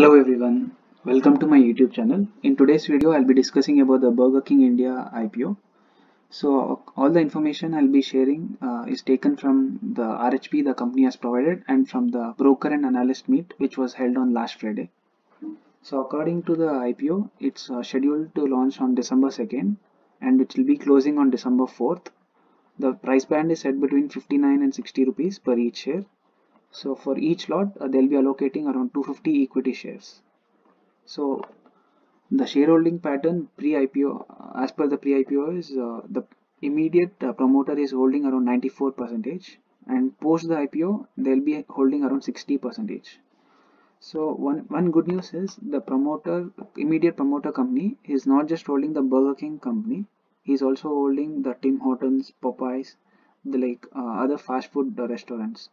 Hello everyone, welcome to my YouTube channel. In today's video, I'll be discussing about the Burger King India IPO. So all the information I'll be sharing uh, is taken from the RHP the company has provided and from the broker and analyst meet which was held on last Friday. So according to the IPO, it's uh, scheduled to launch on December 2nd and it will be closing on December 4th. The price band is set between 59 and 60 rupees per each share so for each lot, uh, they'll be allocating around 250 equity shares. So the shareholding pattern pre-IPO, uh, as per the pre-IPO is uh, the immediate uh, promoter is holding around 94 percentage and post the IPO, they'll be holding around 60 percentage. So one, one good news is the promoter, immediate promoter company is not just holding the Burger King company, he's also holding the Tim Hortons, Popeyes, the like uh, other fast food restaurants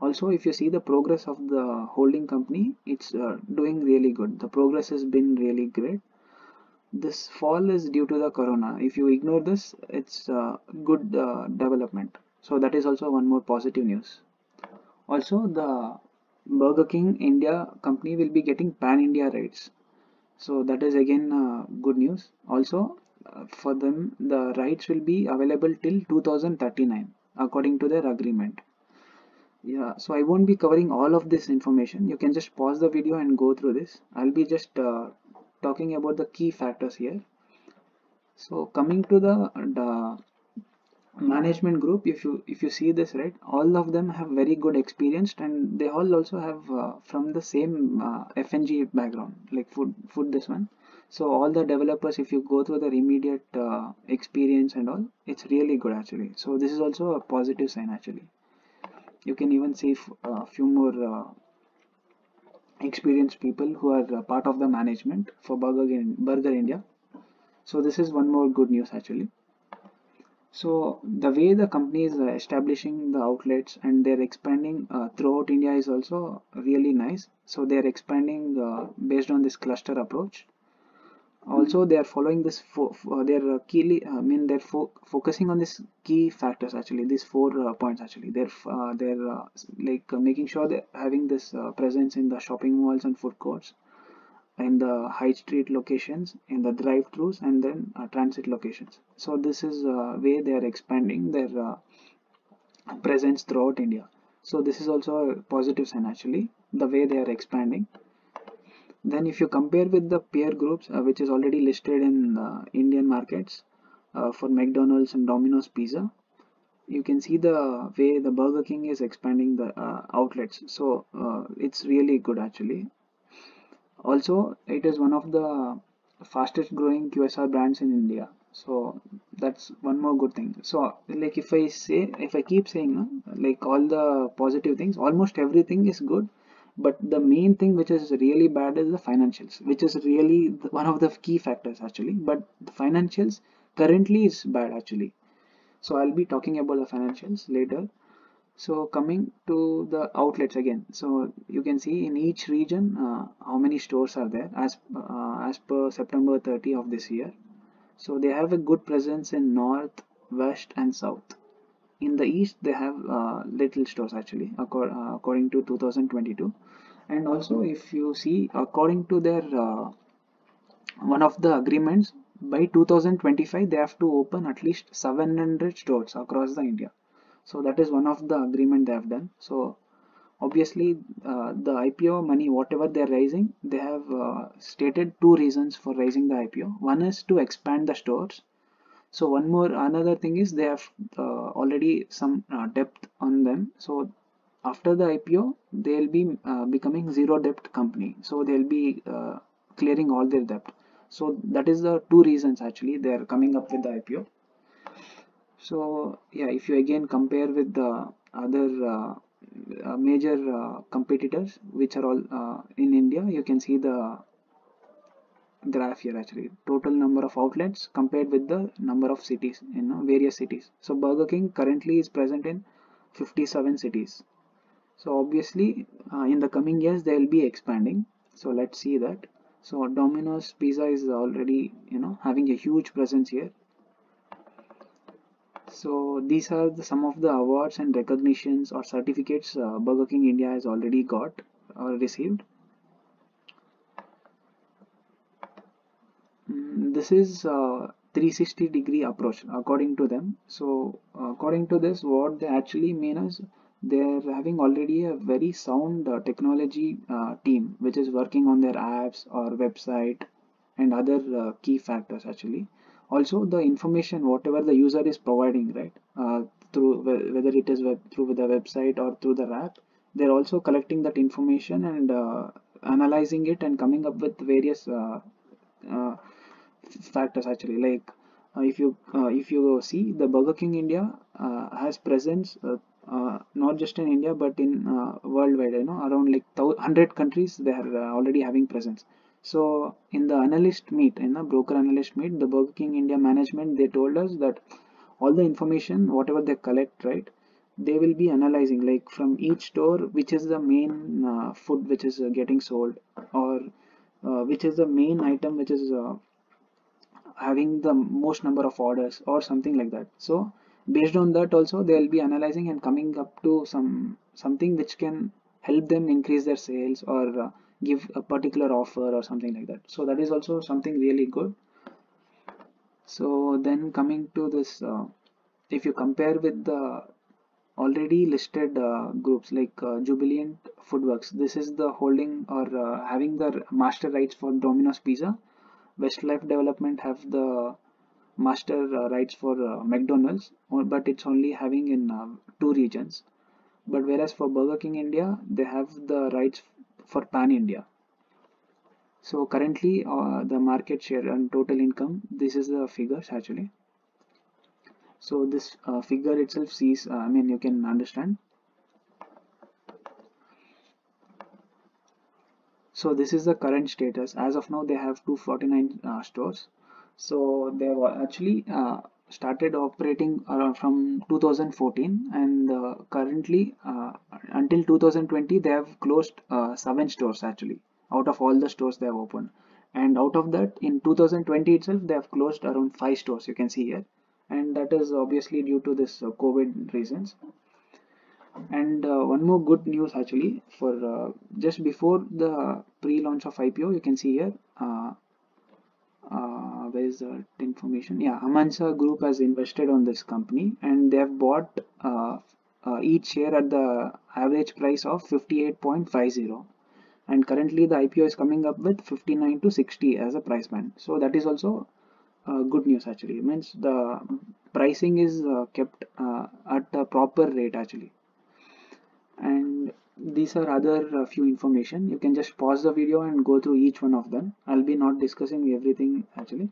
also if you see the progress of the holding company it's uh, doing really good. The progress has been really great. This fall is due to the corona. If you ignore this it's uh, good uh, development. So that is also one more positive news. Also the burger king india company will be getting pan india rights. So that is again uh, good news. Also uh, for them the rights will be available till 2039 according to their agreement yeah so i won't be covering all of this information. You can just pause the video and go through this. I'll be just uh, talking about the key factors here. So coming to the, the management group if you if you see this right all of them have very good experience and they all also have uh, from the same uh, fng background like food food this one. So all the developers if you go through their immediate uh, experience and all it's really good actually. So this is also a positive sign actually you can even see a uh, few more uh, experienced people who are uh, part of the management for Burger, Burger India. So this is one more good news actually. So the way the company is establishing the outlets and they're expanding uh, throughout India is also really nice. So they're expanding uh, based on this cluster approach also they are following this for, for they're uh, keyly i mean they're fo focusing on this key factors actually these four uh, points actually. They're uh, they're uh, like uh, making sure they're having this uh, presence in the shopping malls and food courts in the high street locations in the drive-throughs and then transit locations. So this is way they are expanding their presence throughout india. So this is also a positive sign actually the way they are expanding then if you compare with the peer groups uh, which is already listed in uh, Indian markets uh, for McDonald's and Domino's Pizza you can see the way the Burger King is expanding the uh, outlets. So uh, it's really good actually. Also it is one of the fastest growing QSR brands in India. So that's one more good thing. So like if I say if I keep saying like all the positive things almost everything is good but the main thing which is really bad is the financials which is really one of the key factors actually. But the financials currently is bad actually. So i'll be talking about the financials later. So coming to the outlets again. So you can see in each region uh, how many stores are there as uh, as per september 30 of this year. So they have a good presence in north west and south in the east they have uh, little stores actually uh, according to 2022 and also if you see according to their uh, one of the agreements by 2025 they have to open at least 700 stores across the india. So that is one of the agreement they have done. So obviously uh, the ipo money whatever they're raising they have uh, stated two reasons for raising the ipo one is to expand the stores so one more another thing is they have uh, already some uh, depth on them. So after the ipo they'll be uh, becoming zero debt company. So they'll be uh, clearing all their debt so that is the two reasons actually they're coming up with the ipo so yeah if you again compare with the other uh, uh, major competitors which are all in india you can see the graph here actually. Total number of outlets compared with the number of cities in various cities. So burger king currently is present in 57 cities. So obviously uh, in the coming years they will be expanding. So let's see that. So domino's pizza is already you know having a huge presence here. So these are the, some of the awards and recognitions or certificates uh, burger king india has already got or received this is a 360 degree approach according to them. So according to this what they actually mean is they're having already a very sound uh, technology uh, team which is working on their apps or website and other uh, key factors actually. Also the information whatever the user is providing right uh, through whether it is web, through the website or through the app they're also collecting that information and uh, analyzing it and coming up with various uh, factors actually. Like if you if you see the burger king india has presence uh, not just in India but in uh, worldwide you know around like 100 countries they are uh, already having presence. So in the analyst meet in the broker analyst meet the Burger King India management they told us that all the information whatever they collect right they will be analyzing like from each store which is the main uh, food which is uh, getting sold or uh, which is the main item which is having the most number of orders or something like that. So based on that also they'll be analyzing and coming up to some something which can help them increase their sales or uh, give a particular offer or something like that. So that is also something really good. So then coming to this uh, if you compare with the already listed uh, groups like uh, Jubilant Foodworks this is the holding or uh, having the master rights for Domino's Pizza Westlife Development have the master uh, rights for uh, McDonald's, but it's only having in uh, two regions. But whereas for Burger King India, they have the rights for Pan India. So currently, uh, the market share and total income, this is the figures actually. So this uh, figure itself sees, uh, I mean, you can understand. So this is the current status. As of now, they have 249 stores. So they have actually uh, started operating around from 2014 and uh, currently uh, until 2020 they have closed uh, seven stores actually out of all the stores they have opened. And out of that in 2020 itself they have closed around five stores you can see here. And that is obviously due to this uh, covid reasons and uh, one more good news actually for just before the pre-launch of ipo you can see here uh, where is the information? Yeah amansa group has invested on this company and they have bought uh, uh, each share at the average price of 58.50 and currently the IPO is coming up with 59 to 60 as a price band. So that is also uh, good news actually. It means the pricing is uh, kept uh, at a proper rate actually and these are other uh, few information. You can just pause the video and go through each one of them. I'll be not discussing everything actually.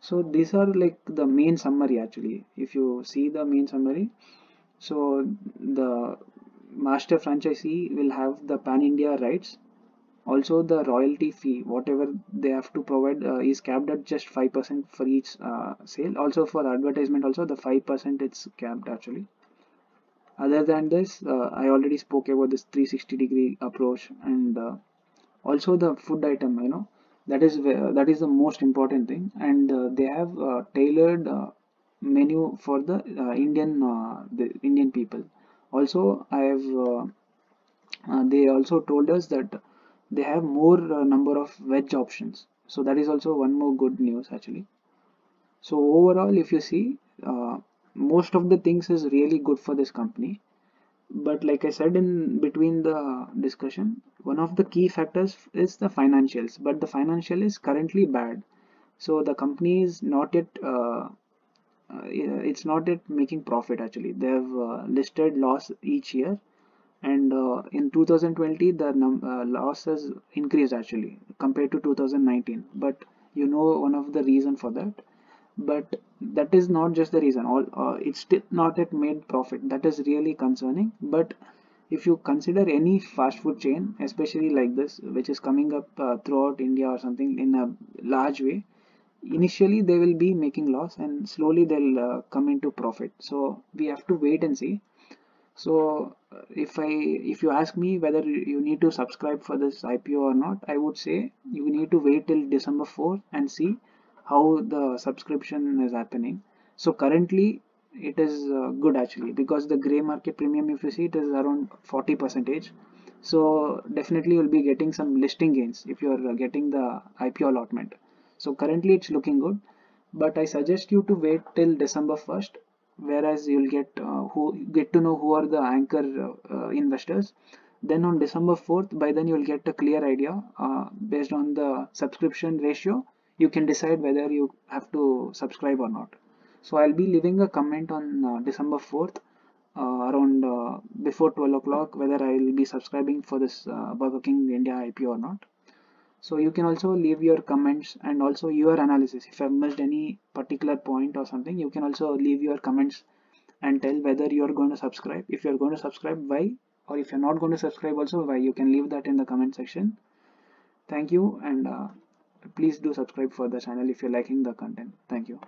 So these are like the main summary actually. If you see the main summary so the master franchisee will have the pan india rights. Also the royalty fee whatever they have to provide uh, is capped at just 5% for each uh, sale. Also for advertisement also the 5% it's capped actually other than this uh, i already spoke about this 360 degree approach and uh, also the food item you know that is that is the most important thing. And uh, they have uh, tailored uh, menu for the uh, indian the indian people. Also i have they also told us that they have more number of veg options. So that is also one more good news actually. So overall if you see most of the things is really good for this company. But like i said in between the discussion one of the key factors is the financials. But the financial is currently bad. So the company is not yet uh, uh, it's not yet making profit actually. They have uh, listed loss each year. And uh, in 2020 the uh, loss has increased actually compared to 2019 but you know one of the reason for that but that is not just the reason. All uh, it's still not yet made profit. That is really concerning. But if you consider any fast food chain especially like this which is coming up uh, throughout india or something in a large way initially they will be making loss and slowly they'll uh, come into profit. So we have to wait and see. So uh, if i if you ask me whether you need to subscribe for this ipo or not i would say you need to wait till december 4 and see how the subscription is happening. So currently it is uh, good actually because the gray market premium if you see it is around 40 percentage. So definitely you'll be getting some listing gains if you're uh, getting the IPO allotment. So currently it's looking good. But i suggest you to wait till december 1st whereas you'll get uh, who get to know who are the anchor uh, investors. Then on december 4th by then you'll get a clear idea uh, based on the subscription ratio you can decide whether you have to subscribe or not. So i'll be leaving a comment on uh, december 4th uh, around uh, before 12 o'clock whether i will be subscribing for this uh, burger king india ipo or not. So you can also leave your comments and also your analysis. If i've missed any particular point or something you can also leave your comments and tell whether you're going to subscribe. If you're going to subscribe why? Or if you're not going to subscribe also why? You can leave that in the comment section. Thank you and uh, please do subscribe for the channel if you're liking the content. Thank you